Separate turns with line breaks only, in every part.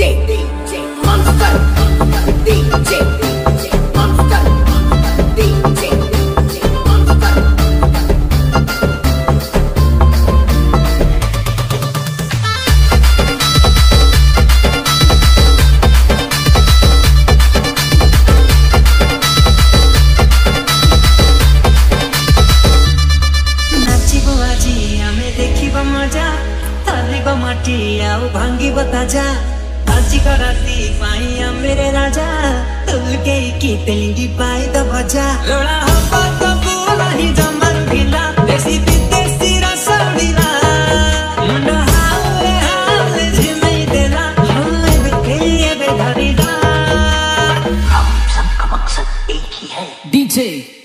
shit. Me.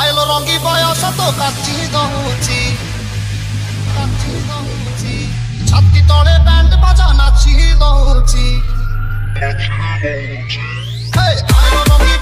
আইল রঙি বয়স তো কাচ্ছি দৌছি কাচ্ছি দৌছি ছাত্রী তলে ব্যান্ড বাজা নাচি দৌছি আইল রঙি